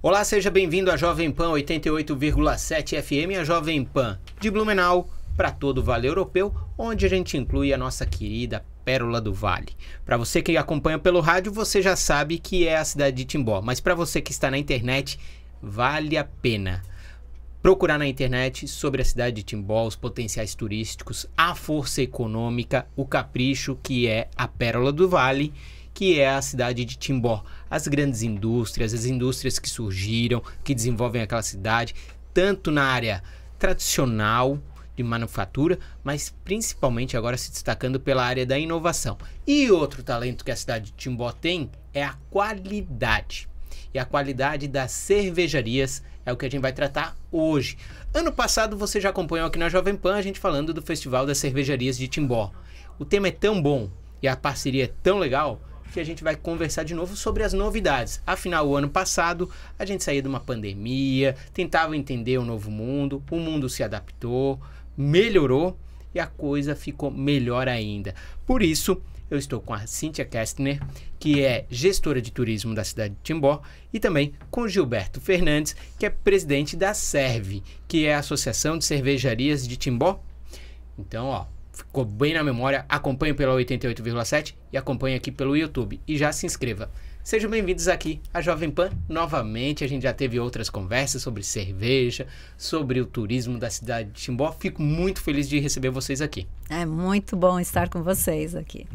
Olá, seja bem-vindo à Jovem Pan 88,7 FM, a Jovem Pan de Blumenau para todo o Vale Europeu, onde a gente inclui a nossa querida Pérola do Vale. Para você que acompanha pelo rádio, você já sabe que é a cidade de Timbó, mas para você que está na internet, vale a pena procurar na internet sobre a cidade de Timbó, os potenciais turísticos, a força econômica, o capricho que é a Pérola do Vale que é a cidade de Timbó. As grandes indústrias, as indústrias que surgiram, que desenvolvem aquela cidade, tanto na área tradicional de manufatura, mas principalmente agora se destacando pela área da inovação. E outro talento que a cidade de Timbó tem é a qualidade. E a qualidade das cervejarias é o que a gente vai tratar hoje. Ano passado você já acompanhou aqui na Jovem Pan a gente falando do Festival das Cervejarias de Timbó. O tema é tão bom e a parceria é tão legal que a gente vai conversar de novo sobre as novidades. Afinal, o ano passado a gente saía de uma pandemia, tentava entender o novo mundo, o mundo se adaptou, melhorou e a coisa ficou melhor ainda. Por isso, eu estou com a Cíntia Kestner, que é gestora de turismo da cidade de Timbó, e também com Gilberto Fernandes, que é presidente da SERVE, que é a Associação de Cervejarias de Timbó. Então, ó, ficou bem na memória, acompanhe pela 88,7 e acompanhe aqui pelo YouTube. E já se inscreva. Sejam bem-vindos aqui à Jovem Pan. Novamente, a gente já teve outras conversas sobre cerveja, sobre o turismo da cidade de Timbó. Fico muito feliz de receber vocês aqui. É muito bom estar com vocês aqui.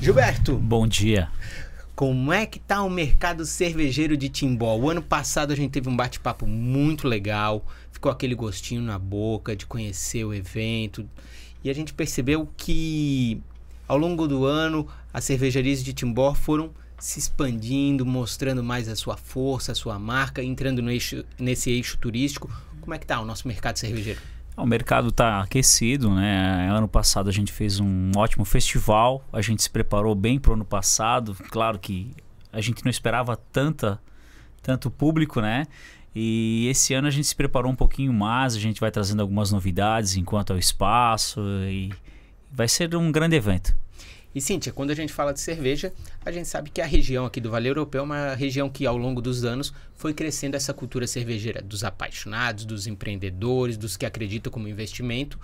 Gilberto. Bom dia. Como é que tá o mercado cervejeiro de Timbó? O ano passado a gente teve um bate-papo muito legal, ficou aquele gostinho na boca de conhecer o evento. E a gente percebeu que ao longo do ano as cervejarias de Timbó foram se expandindo, mostrando mais a sua força, a sua marca, entrando eixo, nesse eixo turístico. Como é que está o nosso mercado cervejeiro? O mercado está aquecido, né? Ano passado a gente fez um ótimo festival, a gente se preparou bem para o ano passado. Claro que a gente não esperava tanta, tanto público, né? E esse ano a gente se preparou um pouquinho mais, a gente vai trazendo algumas novidades enquanto ao espaço e vai ser um grande evento. E Cíntia, quando a gente fala de cerveja, a gente sabe que a região aqui do Vale Europeu é uma região que ao longo dos anos foi crescendo essa cultura cervejeira dos apaixonados, dos empreendedores, dos que acreditam como investimento,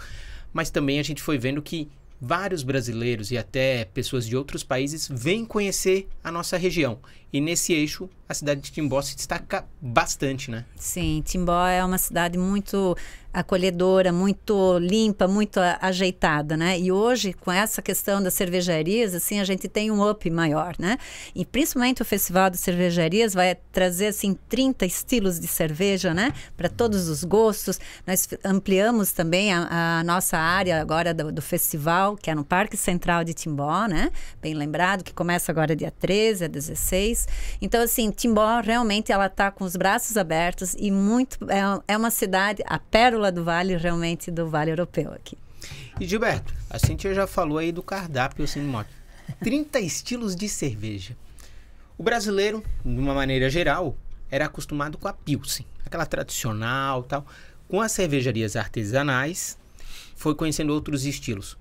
mas também a gente foi vendo que vários brasileiros e até pessoas de outros países vêm conhecer a nossa região. E nesse eixo, a cidade de Timbó se destaca bastante, né? Sim, Timbó é uma cidade muito acolhedora, muito limpa, muito ajeitada, né? E hoje, com essa questão das cervejarias, assim, a gente tem um up maior, né? E principalmente o Festival de Cervejarias vai trazer, assim, 30 estilos de cerveja, né? Para todos os gostos. Nós ampliamos também a, a nossa área agora do, do, festival, que é no Parque Central de Timbó, né? Bem lembrado, que começa agora dia 13 a 16. Então, assim, Timbó realmente ela está com os braços abertos e muito... É, é uma cidade, a pérola do Vale, realmente do Vale Europeu aqui. E Gilberto, a Cintia já falou aí do cardápio assim, moto. 30 estilos de cerveja. O brasileiro, de uma maneira geral, era acostumado com a Pilsen, aquela tradicional tal. Com as cervejarias artesanais, foi conhecendo outros estilos.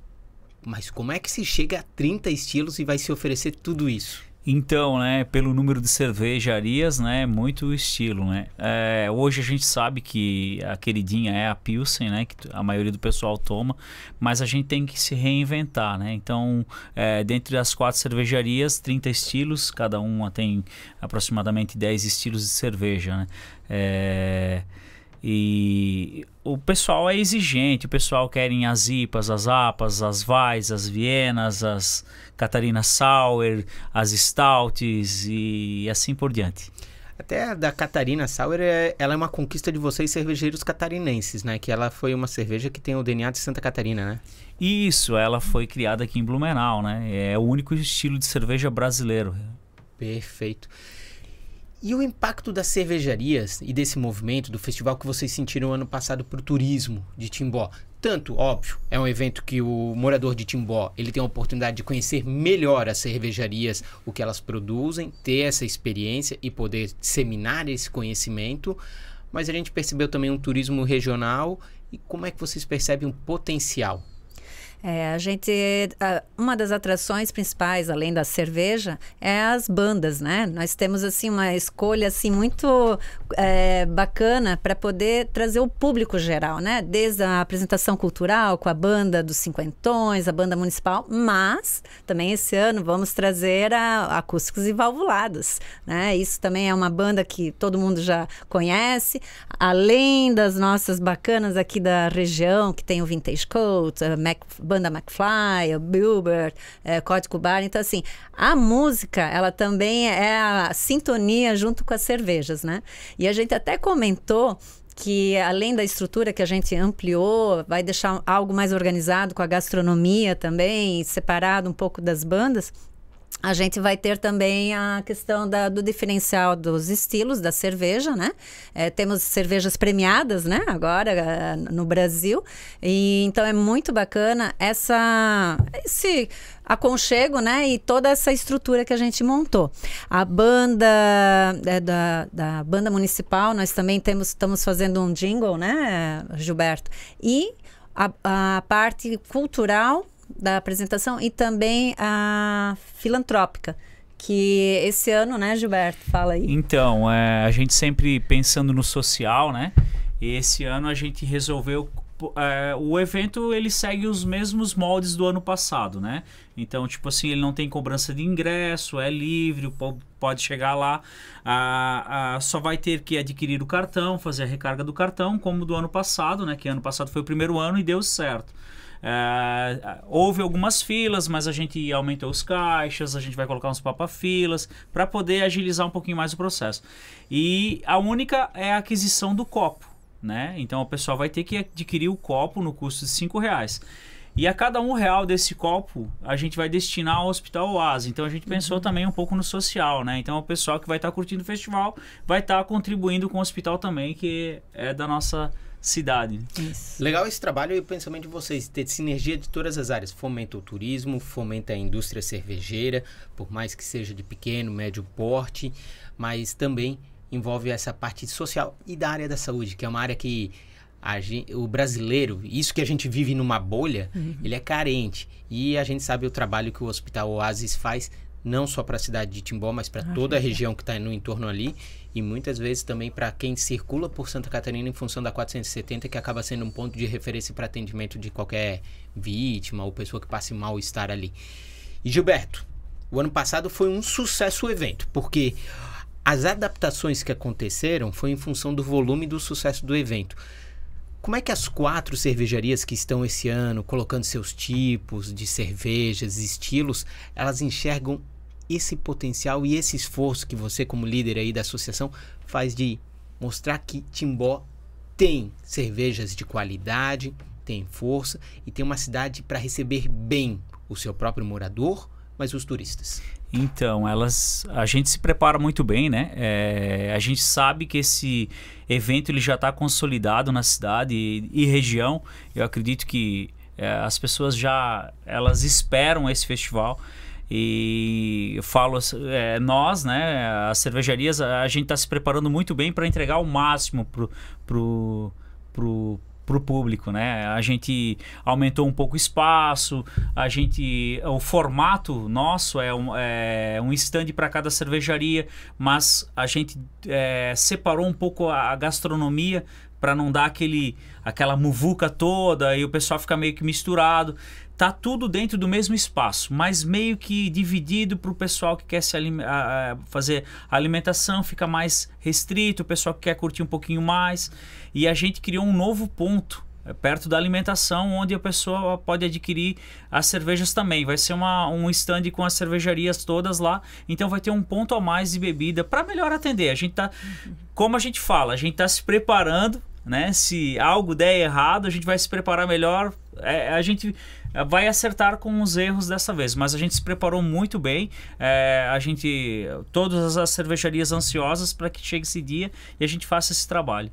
Mas como é que se chega a 30 estilos e vai se oferecer tudo isso? Então, né, pelo número de cervejarias, né, muito estilo, né. É, hoje a gente sabe que a queridinha é a Pilsen, né, que a maioria do pessoal toma, mas a gente tem que se reinventar, né. Então, é, dentre as quatro cervejarias, 30 estilos, cada uma tem aproximadamente 10 estilos de cerveja, né. É, e o pessoal é exigente, o pessoal querem as IPAs, as APAs, as VAIs, as Vienas, as Catarina Sauer, as Stouts e assim por diante. Até a da Catarina Sauer, é, ela é uma conquista de vocês cervejeiros catarinenses, né? Que ela foi uma cerveja que tem o DNA de Santa Catarina, né? Isso, ela foi criada aqui em Blumenau, né? É o único estilo de cerveja brasileiro. Perfeito. E o impacto das cervejarias e desse movimento do festival que vocês sentiram ano passado para o turismo de Timbó? Tanto, óbvio, é um evento que o morador de Timbó ele tem a oportunidade de conhecer melhor as cervejarias, o que elas produzem, ter essa experiência e poder disseminar esse conhecimento. Mas a gente percebeu também um turismo regional. E como é que vocês percebem o potencial É, a gente, uma das atrações principais, além da cerveja, é as bandas, né? Nós temos assim uma escolha assim muito é, bacana para poder trazer o público geral, né? Desde a apresentação cultural com a banda dos cinquentões, a banda municipal, mas também esse ano vamos trazer a, acústicos e valvulados, né? Isso também é uma banda que todo mundo já conhece, além das nossas bacanas aqui da região, que tem o Vintage Coat, a Mac banda McFly, Bilbert, é, Código Bar. Então, assim, a música, ela também é a sintonia junto com as cervejas, né? E a gente até comentou que além da estrutura que a gente ampliou, vai deixar algo mais organizado com a gastronomia também, separado um pouco das bandas a gente vai ter também a questão da, do diferencial dos estilos da cerveja, né? É, temos cervejas premiadas, né? Agora é, no Brasil. E então é muito bacana essa esse aconchego, né? E toda essa estrutura que a gente montou. A banda é, da, da banda municipal, nós também temos estamos fazendo um jingle, né, Gilberto? E a, a parte cultural da apresentação e também a filantrópica que esse ano, né, Gilberto? Fala aí. Então, é, a gente sempre pensando no social, né? E esse ano a gente resolveu é, o evento ele segue os mesmos moldes do ano passado, né? Então, tipo assim, ele não tem cobrança de ingresso, é livre, pode chegar lá, a, a, só vai ter que adquirir o cartão, fazer a recarga do cartão, como do ano passado, né? Que ano passado foi o primeiro ano e deu certo. É, houve algumas filas, mas a gente aumentou os caixas, a gente vai colocar uns papa-filas para poder agilizar um pouquinho mais o processo. E a única é a aquisição do copo, né? Então o pessoal vai ter que adquirir o copo no custo de cinco reais. E a cada um real desse copo, a gente vai destinar ao Hospital Oase. Então a gente pensou uhum. também um pouco no social, né? Então o pessoal que vai estar tá curtindo o festival vai estar tá contribuindo com o hospital também, que é da nossa cidade. Isso. Legal esse trabalho e o pensamento de vocês, ter sinergia de todas as áreas. Fomenta o turismo, fomenta a indústria cervejeira, por mais que seja de pequeno, médio porte, mas também envolve essa parte social e da área da saúde, que é uma área que Gente, o brasileiro, isso que a gente vive numa bolha, uhum. ele é carente. E a gente sabe o trabalho que o Hospital Oasis faz, não só para a cidade de Timbó, mas para ah, toda a região que está no entorno ali e muitas vezes também para quem circula por Santa Catarina em função da 470, que acaba sendo um ponto de referência para atendimento de qualquer vítima ou pessoa que passe mal estar ali. E Gilberto, o ano passado foi um sucesso o evento, porque as adaptações que aconteceram foi em função do volume e do sucesso do evento. Como é que as quatro cervejarias que estão esse ano colocando seus tipos de cervejas, estilos, elas enxergam esse potencial e esse esforço que você, como líder aí da associação, faz de mostrar que Timbó tem cervejas de qualidade, tem força e tem uma cidade para receber bem o seu próprio morador, mas os turistas. Então, elas, a gente se prepara muito bem, né? É, a gente sabe que esse evento ele já está consolidado na cidade e, e, região. Eu acredito que é, as pessoas já elas esperam esse festival. E eu falo, é, nós, né, as cervejarias, a gente está se preparando muito bem para entregar o máximo pro, pro, pro, pro público, né? A gente aumentou um pouco o espaço, a gente, o formato nosso é um, é um stand para cada cervejaria, mas a gente é, separou um pouco a, a gastronomia para não dar aquele aquela muvuca toda e o pessoal fica meio que misturado. Tá tudo dentro do mesmo espaço, mas meio que dividido para o pessoal que quer se a, a, fazer alimentação, fica mais restrito, o pessoal que quer curtir um pouquinho mais. E a gente criou um novo ponto é, perto da alimentação, onde a pessoa pode adquirir as cervejas também. Vai ser uma, um stand com as cervejarias todas lá, então vai ter um ponto a mais de bebida para melhor atender. A gente tá, como a gente fala, a gente está se preparando né? Se algo der errado, a gente vai se preparar melhor. É, a gente vai acertar com os erros dessa vez, mas a gente se preparou muito bem. É, a gente, todas as cervejarias ansiosas para que chegue esse dia e a gente faça esse trabalho.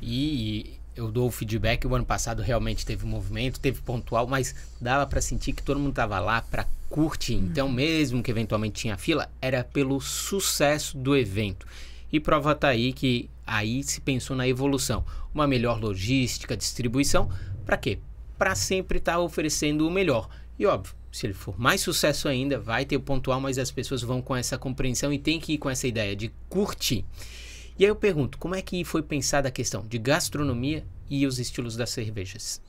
E eu dou o feedback. O ano passado realmente teve movimento, teve pontual, mas dava para sentir que todo mundo estava lá para curtir. Então, mesmo que eventualmente tinha fila, era pelo sucesso do evento. E prova tá aí que aí se pensou na evolução. Uma melhor logística, distribuição, para quê? Para sempre estar tá oferecendo o melhor. E óbvio, se ele for mais sucesso ainda, vai ter o pontual, mas as pessoas vão com essa compreensão e tem que ir com essa ideia de curtir. E aí eu pergunto, como é que foi pensada a questão de gastronomia e os estilos das cervejas?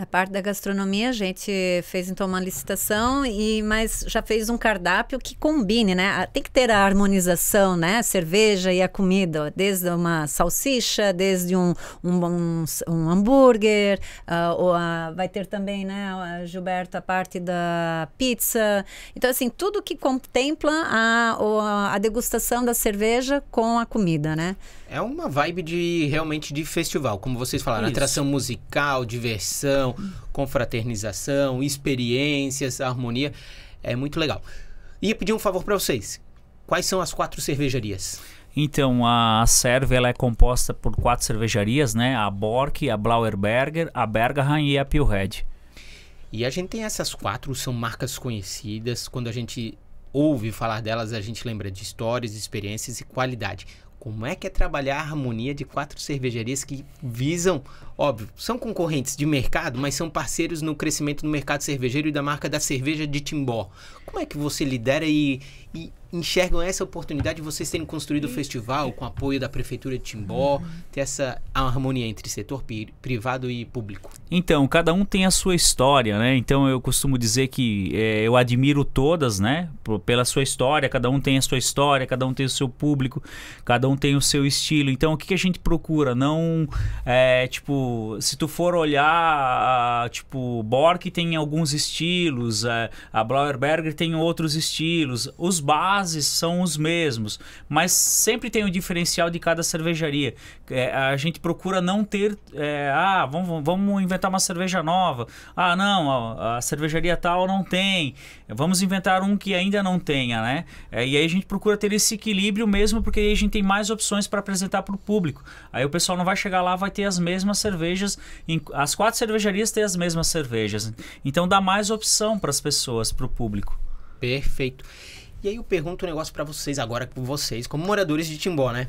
Na parte da gastronomia, a gente fez então uma licitação e mas já fez um cardápio que combine, né? Tem que ter a harmonização, né? A cerveja e a comida, desde uma salsicha, desde um, um, um, um hambúrguer, uh, ou a, vai ter também, né, Gilberto, a parte da pizza. Então, assim, tudo que contempla a, a degustação da cerveja com a comida, né? É uma vibe de realmente de festival, como vocês falaram, Isso. atração musical, diversão, confraternização, experiências, harmonia. É muito legal. Ia pedir um favor para vocês. Quais são as quatro cervejarias? Então, a Serve ela é composta por quatro cervejarias, né? A Bork, a Blauerberger, a Bergerheim e a Pilhead. E a gente tem essas quatro, são marcas conhecidas. Quando a gente ouve falar delas, a gente lembra de histórias, experiências e qualidade. Como é que é trabalhar a harmonia de quatro cervejarias que visam, óbvio, são concorrentes de mercado, mas são parceiros no crescimento do mercado cervejeiro e da marca da cerveja de Timbó. Como é que você lidera e, e enxergam essa oportunidade de vocês terem construído o festival com apoio da Prefeitura de Timbó, uhum. ter essa harmonia entre setor privado e público? Então, cada um tem a sua história, né? Então, eu costumo dizer que é, eu admiro todas, né? Pela sua história, cada um tem a sua história, cada um tem o seu público, cada um tem o seu estilo. Então, o que, que a gente procura? Não, é, tipo, se tu for olhar, tipo, Bork tem alguns estilos, a, a Blauerberger tem outros estilos, os são os mesmos, mas sempre tem um diferencial de cada cervejaria. É, a gente procura não ter, é, ah, vamos, vamos inventar uma cerveja nova. Ah, não, a, a, cervejaria tal não tem. Vamos inventar um que ainda não tenha, né? É, e aí a gente procura ter esse equilíbrio mesmo, porque aí a gente tem mais opções para apresentar para o público. Aí o pessoal não vai chegar lá, vai ter as mesmas cervejas. Em, as quatro cervejarias têm as mesmas cervejas. Então dá mais opção para as pessoas, para o público. Perfeito. E aí eu pergunto um negócio para vocês agora, com vocês, como moradores de Timbó, né?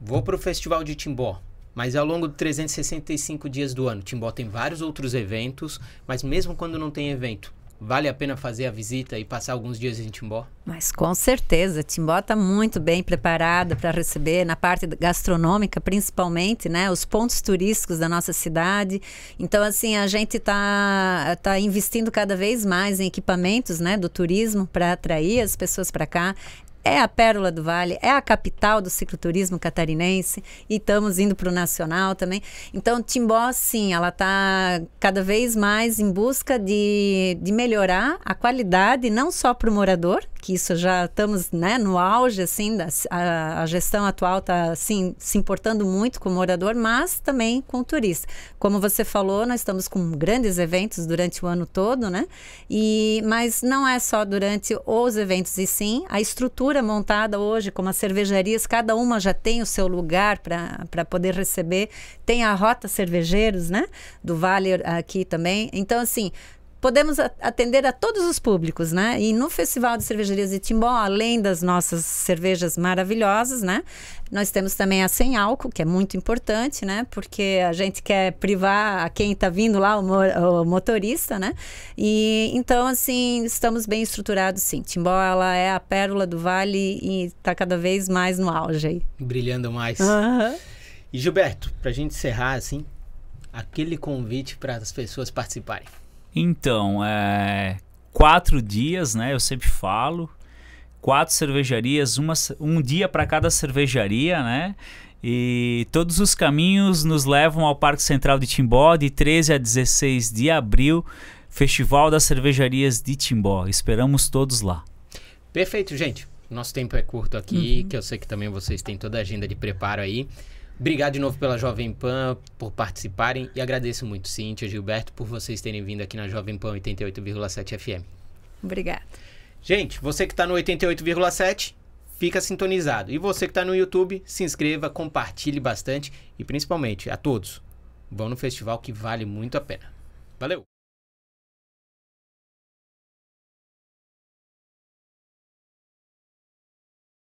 Vou pro festival de Timbó, mas ao longo de 365 dias do ano, Timbó tem vários outros eventos, mas mesmo quando não tem evento, Vale a pena fazer a visita e passar alguns dias em Timbó? Mas com certeza, Timbó está muito bem preparada para receber, na parte gastronômica principalmente, né, os pontos turísticos da nossa cidade. Então, assim, a gente está tá investindo cada vez mais em equipamentos né, do turismo para atrair as pessoas para cá é a Pérola do Vale, é a capital do cicloturismo catarinense e estamos indo para o nacional também. Então, Timbó, sim, ela está cada vez mais em busca de, de melhorar a qualidade, não só para o morador, que isso já estamos né, no auge, assim, da, a, a gestão atual está assim, se importando muito com o morador, mas também com o turista. Como você falou, nós estamos com grandes eventos durante o ano todo, né? E, mas não é só durante os eventos, e sim a estrutura montada hoje, como as cervejarias, cada uma já tem o seu lugar para poder receber. Tem a Rota Cervejeiros, né? Do Vale aqui também. Então, assim, podemos atender a todos os públicos, né? E no Festival de Cervejarias de Timbó, além das nossas cervejas maravilhosas, né? Nós temos também a sem álcool, que é muito importante, né? Porque a gente quer privar a quem está vindo lá, o, mo o, motorista, né? E então, assim, estamos bem estruturados, sim. Timbó, ela é a pérola do vale e está cada vez mais no auge aí. Brilhando mais. Uhum. E Gilberto, para a gente encerrar, assim, aquele convite para as pessoas participarem. Então, é, quatro dias, né? Eu sempre falo. Quatro cervejarias, uma, um dia para cada cervejaria, né? E todos os caminhos nos levam ao Parque Central de Timbó, de 13 a 16 de abril, Festival das Cervejarias de Timbó. Esperamos todos lá. Perfeito, gente. Nosso tempo é curto aqui, uhum. que eu sei que também vocês têm toda a agenda de preparo aí. Obrigado de novo pela Jovem Pan, por participarem e agradeço muito, Cíntia, Gilberto, por vocês terem vindo aqui na Jovem Pan 88,7 FM. Obrigada. Gente, você que está no 88,7, fica sintonizado. E você que está no YouTube, se inscreva, compartilhe bastante e principalmente a todos, vão no festival que vale muito a pena. Valeu!